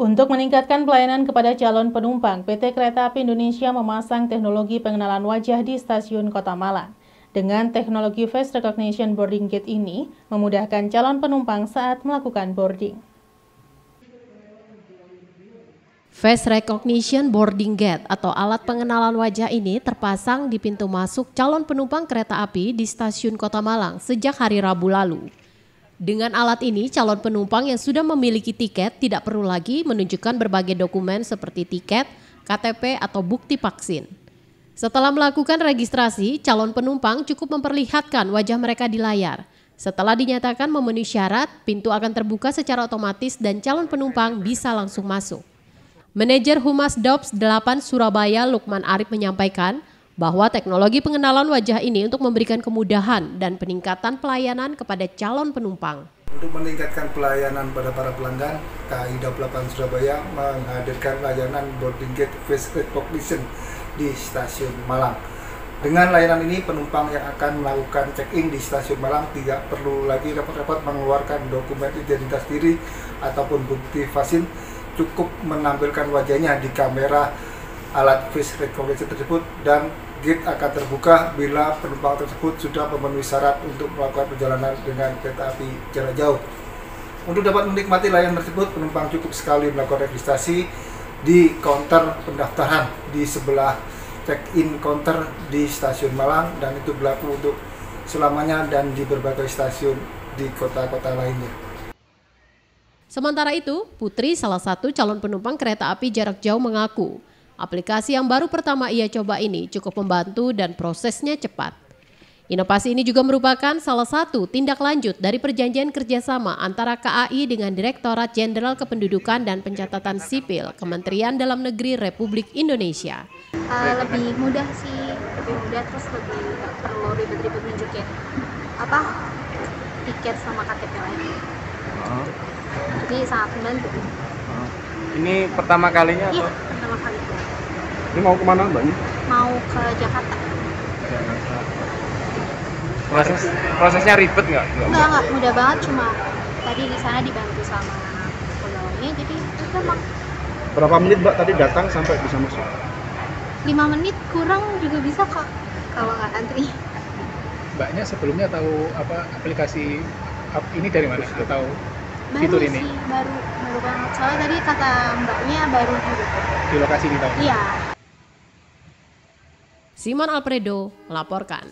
Untuk meningkatkan pelayanan kepada calon penumpang, PT Kereta Api Indonesia memasang teknologi pengenalan wajah di stasiun Kota Malang. Dengan teknologi face recognition boarding gate ini, memudahkan calon penumpang saat melakukan boarding. Face recognition boarding gate atau alat pengenalan wajah ini terpasang di pintu masuk calon penumpang kereta api di stasiun Kota Malang sejak hari Rabu lalu. Dengan alat ini, calon penumpang yang sudah memiliki tiket tidak perlu lagi menunjukkan berbagai dokumen seperti tiket, KTP, atau bukti vaksin. Setelah melakukan registrasi, calon penumpang cukup memperlihatkan wajah mereka di layar. Setelah dinyatakan memenuhi syarat, pintu akan terbuka secara otomatis dan calon penumpang bisa langsung masuk. Manajer Humas DOPS 8 Surabaya Lukman Arif menyampaikan, bahwa teknologi pengenalan wajah ini untuk memberikan kemudahan dan peningkatan pelayanan kepada calon penumpang. Untuk meningkatkan pelayanan pada para pelanggan, KAI 28 Surabaya menghadirkan layanan boarding gate face recognition di stasiun Malang. Dengan layanan ini, penumpang yang akan melakukan check-in di stasiun Malang tidak perlu lagi repot-repot mengeluarkan dokumen identitas diri ataupun bukti vaksin, cukup menampilkan wajahnya di kamera alat face recognition tersebut dan gate akan terbuka bila penumpang tersebut sudah memenuhi syarat untuk melakukan perjalanan dengan kereta api jarak jauh. Untuk dapat menikmati layanan tersebut, penumpang cukup sekali melakukan registrasi di counter pendaftaran di sebelah check-in counter di stasiun Malang dan itu berlaku untuk selamanya dan di berbagai stasiun di kota-kota lainnya. Sementara itu, Putri salah satu calon penumpang kereta api jarak jauh mengaku Aplikasi yang baru pertama ia coba ini cukup membantu dan prosesnya cepat. Inovasi ini juga merupakan salah satu tindak lanjut dari perjanjian kerjasama antara KAI dengan Direktorat Jenderal Kependudukan dan Pencatatan Sipil Kementerian Dalam Negeri Republik Indonesia. Uh, lebih mudah sih, lebih mudah terus lebih nggak perlu ribet-ribet nunjukin apa tiket sama KTP lain. Oh. Jadi sangat membantu. Oh. Ini pertama kalinya? Iya, pertama kali. Ini mau ke mana mbaknya? Mau ke Jakarta. Proses prosesnya ribet nggak? Nggak nggak mudah banget cuma tadi di sana dibantu sama pegawainya jadi gampang. Berapa menit mbak tadi datang sampai bisa masuk? Lima menit kurang juga bisa kok kalau nggak antri. Mbaknya sebelumnya tahu apa aplikasi ini dari mana? Atau baru fitur ini? Sih, baru baru banget. Soalnya tadi kata mbaknya baru juga. Di lokasi ini tahu? Iya. Simon Alfredo melaporkan.